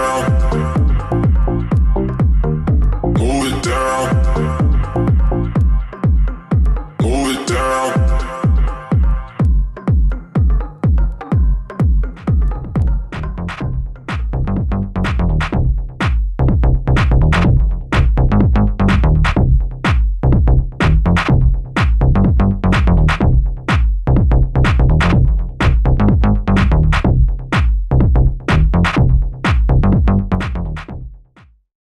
down. Move it down. Move it down.